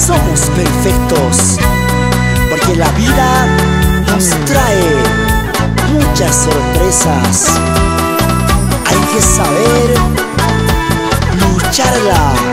somos perfectos, porque la vida nos trae muchas sorpresas. Hay que saber lucharla.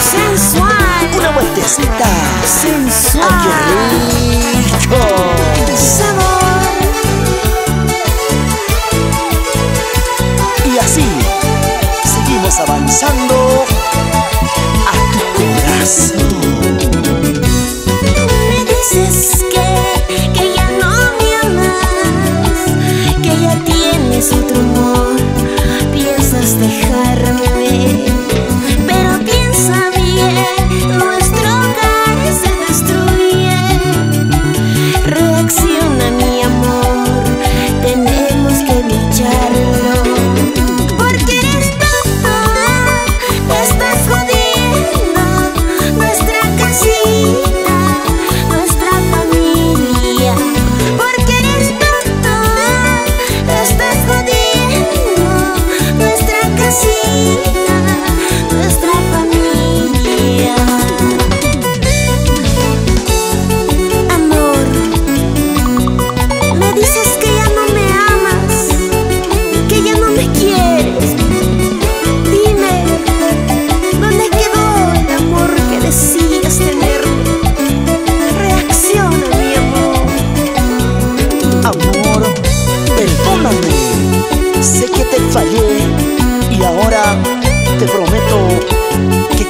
Sensual. Una vueltecita. Sensual. Qué rico. Sabor. Y así seguimos avanzando a tu pedazo.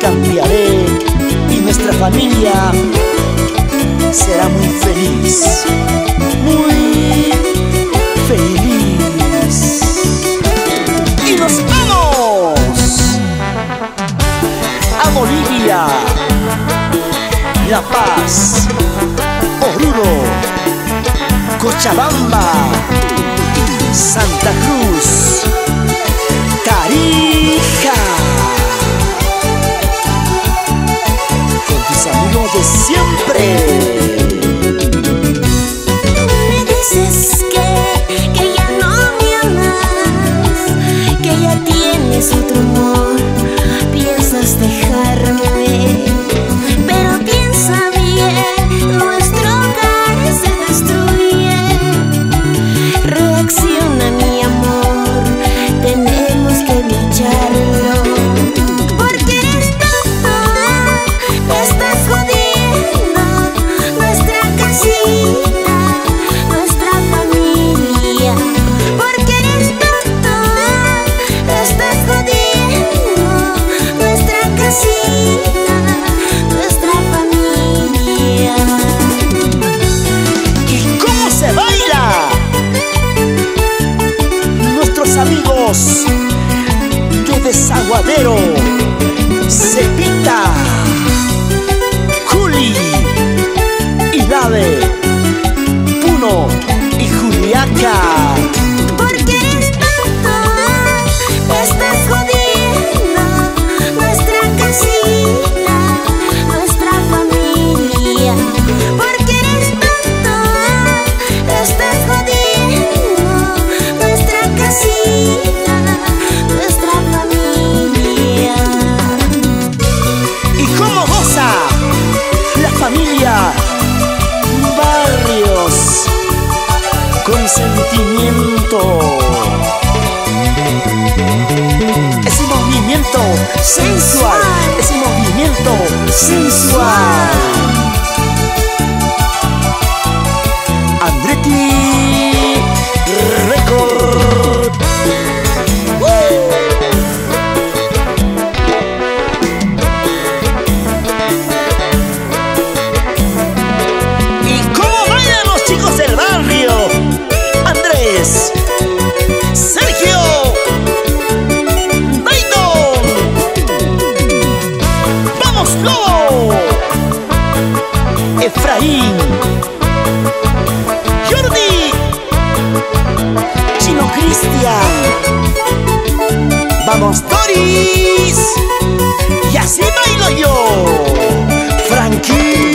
cambiaré y nuestra familia será muy feliz, muy feliz. Y nos vamos a Bolivia, La Paz, Oruro, Cochabamba, Santa Cruz, Tarija. uno de siempre. Aguadero, Cepita, Juli, Idade, Puno. Y Juliaca. movimiento. Ese movimiento sensual. Ese movimiento sensual. Lobo, Efraín, Jordi, Chino Cristian, vamos Doris, y así bailo yo, Frankie.